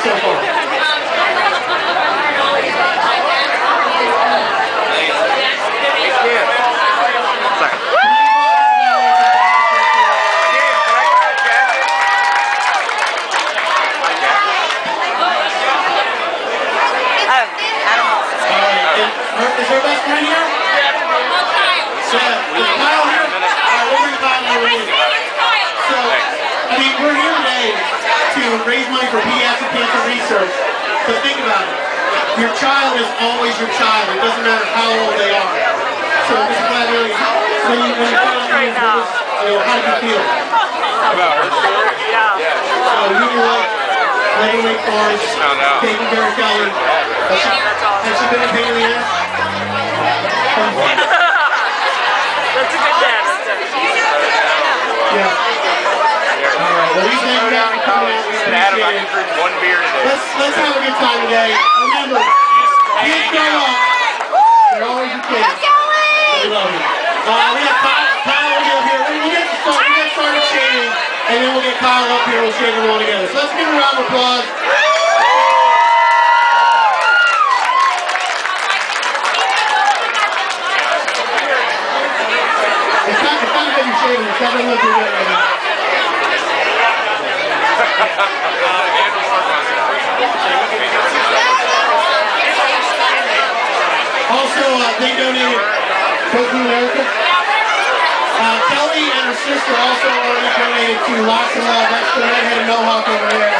so far? Oh, I don't know. All right. Is her, is her best friend here? Yeah. Is Kyle here? All right, we'll bring Kyle over here. So, I mean, we're here today to raise money for pediatric cancer research. So think about it. Your child is always your child. It doesn't matter how old they are. So Mr. Gladwilly, when you, when you oh, found out the news, you know, how did you feel? Yeah. So you and your wife, Labor Lake Farms, found out. taking care of Kelly. Has she, has she been a pain in the ass? That's a good dad. Yeah. All right. Well, we thank you guys for coming out. We Said Adam, I appreciate can drink one beer today. Let's let's have a good time today. Remember, kids grow up. They're always your kids. We love you. Uh, we got Kyle, Kyle will be up here. We- We'll get to start. We'll get started shaving, and then we'll get Kyle up here. We'll shave them all together. So let's give him a round of applause. It's not, it's not that you're shaving. It's not that look good right now. Also, uh, they donated Coke America. Uh, Kelly and her sister also already donated to Locks of Love. That's the redheaded mohawk over there.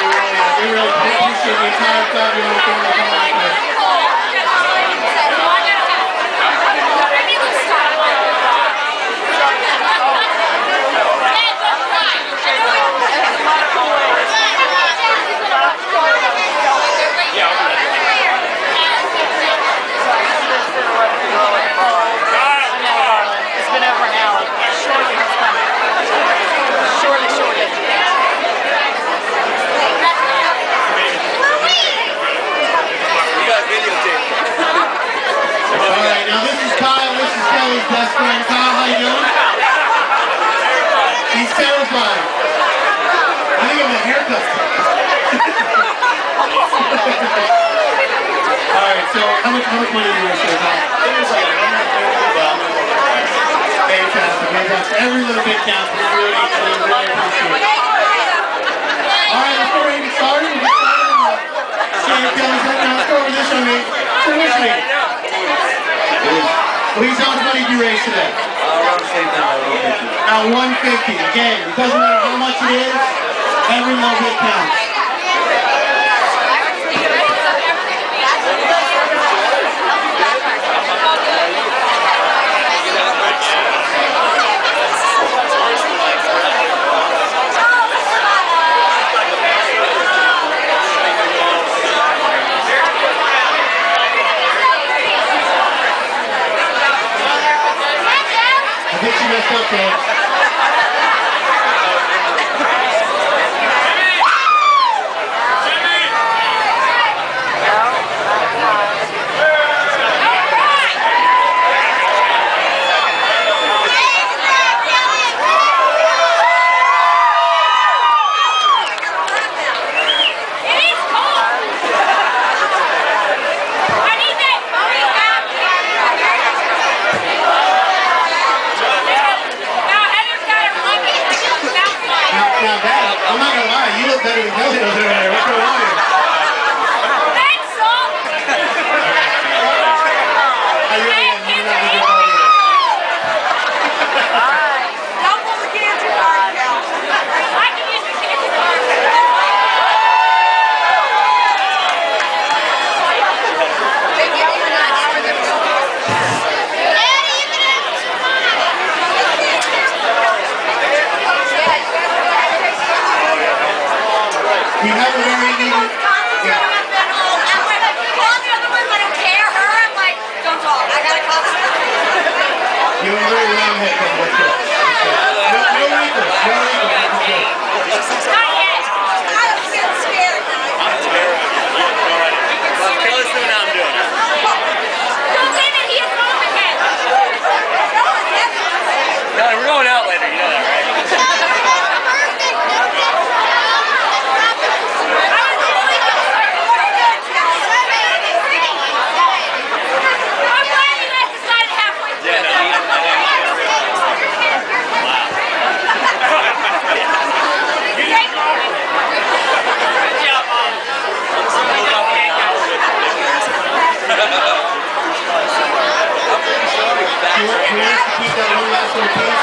Really, uh, really appreciate the entire Fabulous family coming out here. It's been over an hour. Shortly it's coming. Shortly, shortly. You got videotape. All right, now this is Kyle. This is Kelly's best friend. Kyle, how you doing? He's terrified. I think I'm a haircut. All right, so how much how much money do you want to share, Kyle? Fantastic, fantastic. Every little bit counts. We really, really, really appreciate it. All right, let's go ahead and get started. We'll get started. Shane Kelly's head. Now let's go over this on me. So this week. Please, how much money did you raise today? Now 150. Again, it doesn't matter how much it is, every little bit counts. I think she 誰に Финальная Keith, Keith got one last little piece.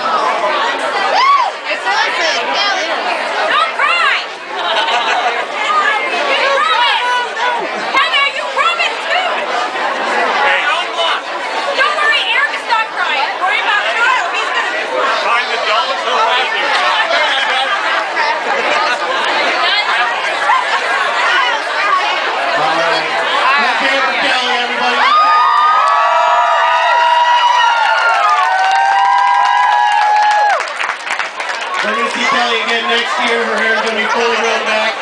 We're going to see Kelly again next year. Her hair's going to be fully grown back.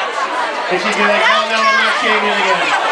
And she's going to be like, oh no, I'm not shaving again.